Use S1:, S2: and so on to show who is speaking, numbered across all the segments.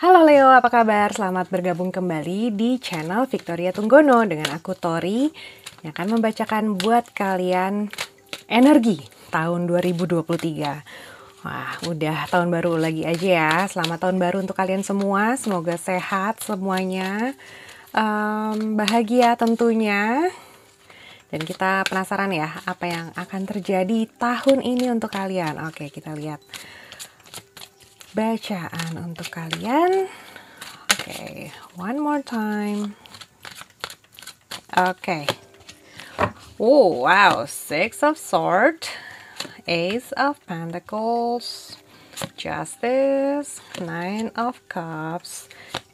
S1: Halo Leo, apa kabar? Selamat bergabung kembali di channel Victoria Tunggono dengan aku Tori yang akan membacakan buat kalian energi tahun 2023. Wah, udah tahun baru lagi aja ya. Selamat tahun baru untuk kalian semua. Semoga sehat semuanya, um, bahagia tentunya. Dan kita penasaran ya apa yang akan terjadi tahun ini untuk kalian. Oke, kita lihat bacaan untuk kalian. Oke, okay, one more time. Oke. Okay. Oh, wow. Six of Swords, Ace of Pentacles, Justice, Nine of Cups,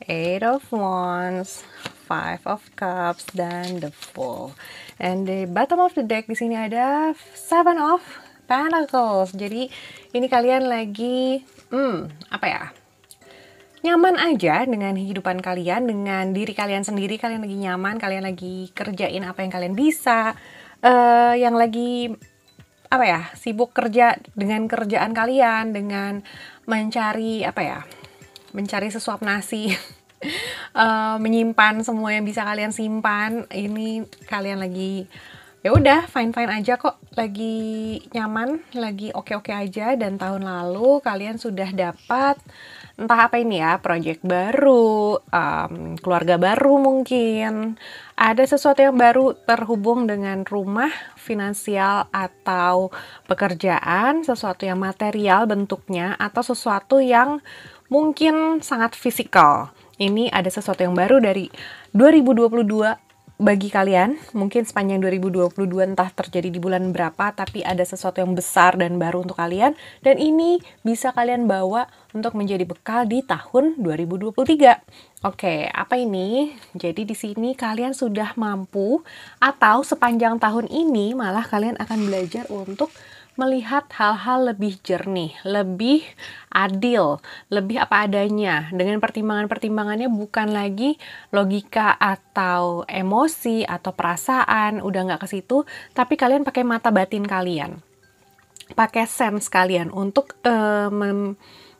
S1: Eight of Wands, Five of Cups, dan The Fool. And the bottom of the deck di sini ada Seven of Pentacles. Jadi ini kalian lagi, hmm, apa ya? Nyaman aja dengan kehidupan kalian, dengan diri kalian sendiri, kalian lagi nyaman, kalian lagi kerjain apa yang kalian bisa, uh, yang lagi apa ya sibuk kerja dengan kerjaan kalian, dengan mencari apa ya, mencari sesuap nasi. uh, menyimpan semua yang bisa kalian simpan ini kalian lagi ya udah fine fine aja kok. Lagi nyaman lagi oke oke aja. Dan tahun lalu kalian sudah dapat entah apa ini ya project baru um, keluarga baru mungkin. Ada sesuatu yang baru terhubung dengan rumah finansial atau pekerjaan sesuatu yang material bentuknya atau sesuatu yang mungkin sangat fisikal. Ini ada sesuatu yang baru dari 2022 bagi kalian, mungkin sepanjang 2022 entah terjadi di bulan berapa, tapi ada sesuatu yang besar dan baru untuk kalian, dan ini bisa kalian bawa untuk menjadi bekal di tahun 2023. Oke, apa ini? Jadi di sini kalian sudah mampu atau sepanjang tahun ini malah kalian akan belajar untuk melihat hal-hal lebih jernih, lebih adil, lebih apa adanya. Dengan pertimbangan-pertimbangannya bukan lagi logika atau emosi atau perasaan, udah nggak ke situ, tapi kalian pakai mata batin kalian. Pakai sense kalian untuk uh,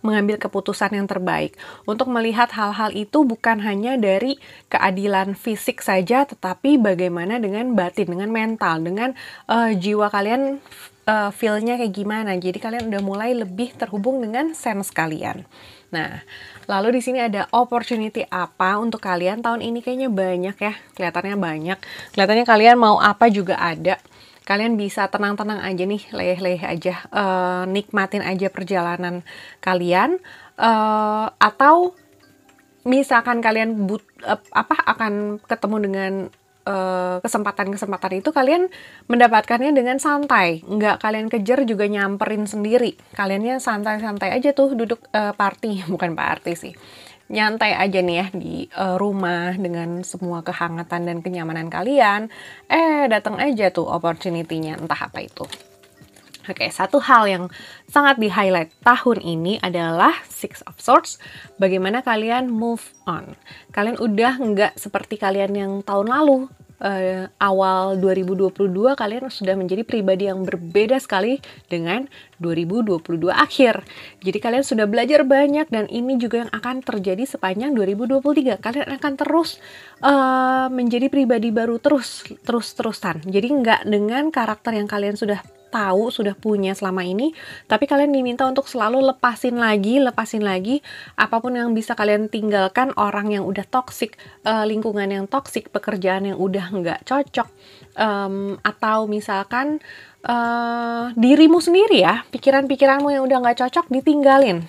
S1: mengambil keputusan yang terbaik. Untuk melihat hal-hal itu bukan hanya dari keadilan fisik saja, tetapi bagaimana dengan batin, dengan mental, dengan uh, jiwa kalian uh, feel-nya kayak gimana. Jadi kalian udah mulai lebih terhubung dengan sense kalian. Nah, lalu di sini ada opportunity apa untuk kalian tahun ini kayaknya banyak ya, kelihatannya banyak. Kelihatannya kalian mau apa juga ada kalian bisa tenang-tenang aja nih, leleh-leleh aja, uh, nikmatin aja perjalanan kalian, uh, atau misalkan kalian but, uh, apa akan ketemu dengan kesempatan-kesempatan uh, itu kalian mendapatkannya dengan santai, nggak kalian kejar juga nyamperin sendiri, kaliannya santai-santai aja tuh duduk uh, party, bukan party sih nyantai aja nih ya di uh, rumah dengan semua kehangatan dan kenyamanan kalian, eh datang aja tuh opportunity-nya entah apa itu. Oke, satu hal yang sangat di highlight tahun ini adalah Six of Swords. Bagaimana kalian move on? Kalian udah nggak seperti kalian yang tahun lalu uh, awal 2022 kalian sudah menjadi pribadi yang berbeda sekali dengan 2022 akhir. Jadi kalian sudah belajar banyak dan ini juga yang akan terjadi sepanjang 2023. Kalian akan terus uh, menjadi pribadi baru terus terus terusan. Jadi nggak dengan karakter yang kalian sudah tahu sudah punya selama ini, tapi kalian diminta untuk selalu lepasin lagi, lepasin lagi apa pun yang bisa kalian tinggalkan orang yang udah toksik, uh, lingkungan yang toksik, pekerjaan yang udah nggak cocok, um, atau misalkan uh, dirimu sendiri ya, pikiran-pikiranmu yang udah nggak cocok ditinggalin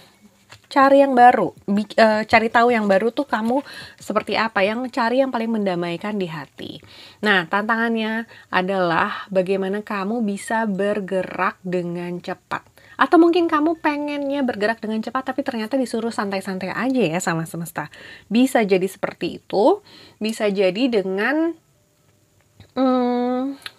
S1: cari yang baru, uh, cari tahu yang baru tuh kamu seperti apa, yang cari yang paling mendamaikan di hati. Nah, tantangannya adalah bagaimana kamu bisa bergerak dengan cepat. Atau mungkin kamu pengennya bergerak dengan cepat tapi ternyata disuruh santai-santai aja ya sama semesta. Bisa jadi seperti itu, bisa jadi dengan hmm,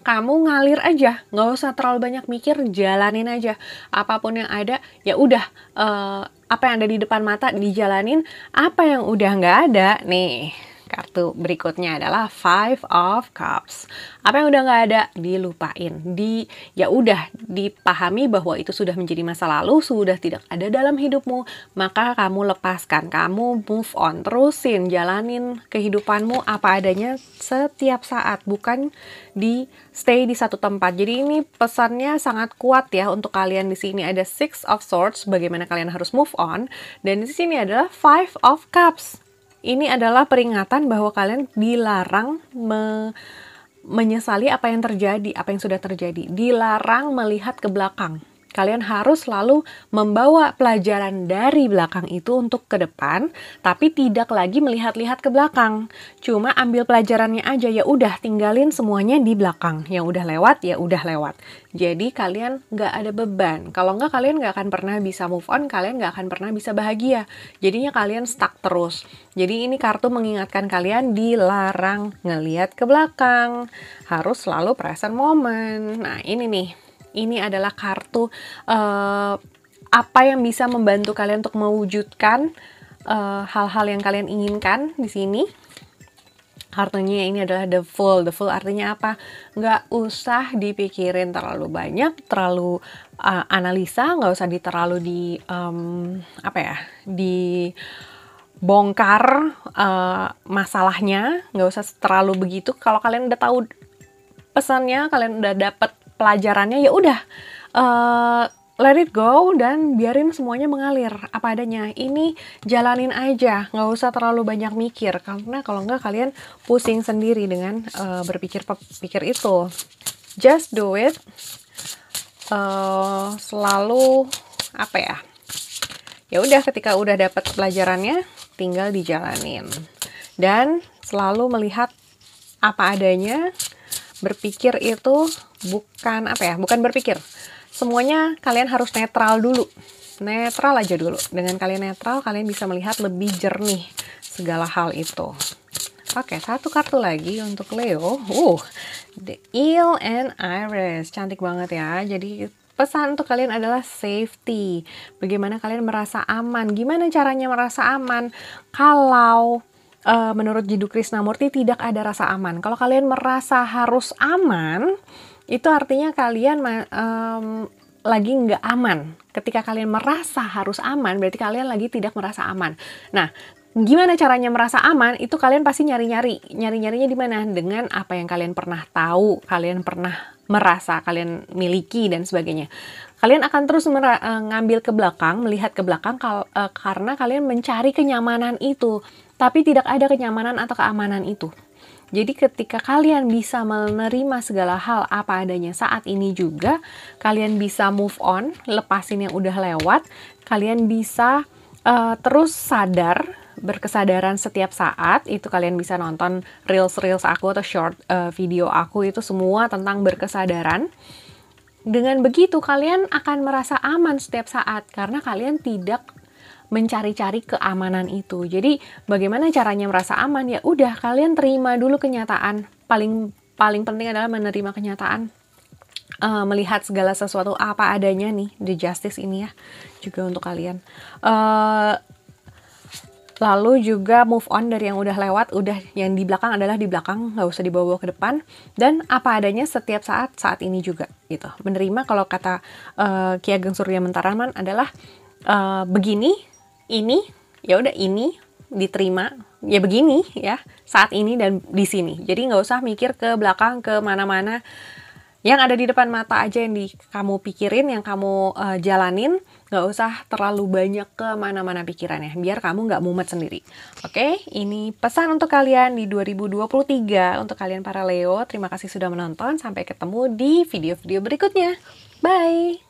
S1: kamu ngalir aja, nggak usah terlalu banyak mikir, jalanin aja. Apa pun yang ada, ya udah. Uh, apa yang ada di depan mata dijalanin, apa yang udah nggak ada nih Kartu berikutnya adalah Five of Cups. Apa yang udah nggak ada dilupain. Di ya udah dipahami bahwa itu sudah menjadi masa lalu, sudah tidak ada dalam hidupmu, maka kamu lepaskan, kamu move on, terusin jalanin kehidupanmu apa adanya setiap saat, bukan di stay di satu tempat. Jadi ini pesannya sangat kuat ya untuk kalian di sini ada Six of Swords, bagaimana kalian harus move on, dan di sini adalah Five of Cups ini adalah peringatan bahwa kalian dilarang me menyesali apa yang terjadi, apa yang sudah terjadi. Dilarang melihat ke belakang. Kalian harus selalu membawa pelajaran dari belakang itu untuk ke depan, tapi tidak lagi melihat-lihat ke belakang. Cuma ambil pelajarannya aja ya udah tinggalin semuanya di belakang. Yang udah lewat ya udah lewat. Jadi kalian nggak ada beban. Kalau nggak kalian nggak akan pernah bisa move on, kalian nggak akan pernah bisa bahagia. Jadinya kalian stuck terus. Jadi ini kartu mengingatkan kalian dilarang ngelihat ke belakang. Harus selalu present moment. Nah ini nih ini adalah kartu uh, apa yang bisa membantu kalian untuk mewujudkan eh, hal-hal uh, yang kalian inginkan di sini. Kartunya ini adalah the full. The full artinya apa? Nggak usah dipikirin terlalu banyak, terlalu uh, analisa, nggak usah di terlalu di um, apa ya, di bongkar uh, masalahnya, nggak usah terlalu begitu. Kalau kalian udah tahu pesannya, kalian udah dapet pelajarannya ya udah uh, let it go dan biarin semuanya mengalir apa adanya. Ini jalanin aja, nggak usah terlalu banyak mikir karena kalau nggak kalian pusing sendiri dengan uh, berpikir pikir itu. Just do it. Uh, selalu apa ya? Ya udah ketika udah dapat pelajarannya, tinggal dijalanin dan selalu melihat apa adanya berpikir itu bukan apa ya bukan berpikir. Semuanya kalian harus netral dulu. Netral aja dulu. Dengan kalian netral kalian bisa melihat lebih jernih segala hal itu. Oke satu kartu lagi untuk Leo. Uh the eel and iris. Cantik banget ya. Jadi pesan untuk kalian adalah safety. Bagaimana kalian merasa aman? Gimana caranya merasa aman? Kalau uh, menurut Jiddu Krishnamurti tidak ada rasa aman. Kalau kalian merasa harus aman, itu artinya kalian um, lagi nggak aman. Ketika kalian merasa harus aman, berarti kalian lagi tidak merasa aman. Nah, gimana caranya merasa aman? Itu kalian pasti nyari-nyari. Nyari-nyarinya di mana? Dengan apa yang kalian pernah tahu, kalian pernah merasa, kalian miliki dan sebagainya. Kalian akan terus eh, ngambil ke belakang, melihat ke belakang kal uh, karena kalian mencari kenyamanan itu tapi tidak ada kenyamanan atau keamanan itu. Jadi ketika kalian bisa menerima segala hal apa adanya saat ini juga, kalian bisa move on, lepasin yang udah lewat, kalian bisa uh, terus sadar, berkesadaran setiap saat, itu kalian bisa nonton reels-reels aku atau short uh, video aku itu semua tentang berkesadaran. Dengan begitu kalian akan merasa aman setiap saat karena kalian tidak mencari-cari keamanan itu. Jadi bagaimana caranya merasa aman? Ya udah kalian terima dulu kenyataan. Paling paling penting adalah menerima kenyataan. Uh, melihat segala sesuatu apa adanya nih di justice ini ya juga untuk kalian. Uh, lalu juga move on dari yang udah lewat, udah yang di belakang adalah di belakang, nggak usah dibawa ke depan. Dan apa adanya setiap saat saat ini juga gitu. Menerima kalau kata uh, Ki Ageng Surya Mentaraman adalah uh, begini ini ya udah ini diterima ya begini ya saat ini dan di sini. Jadi nggak usah mikir ke belakang ke mana-mana. Yang ada di depan mata aja yang di kamu pikirin yang kamu uh, jalanin nggak usah terlalu banyak ke mana-mana pikirannya biar kamu nggak mumet sendiri. Oke ini pesan untuk kalian di 2023 untuk kalian para Leo terima kasih sudah menonton. Sampai ketemu di video-video berikutnya. Bye